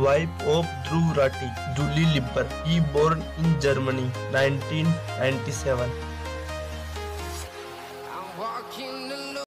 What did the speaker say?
wife of Drew Ratti, Julie Lipper. He born in Germany, 1997.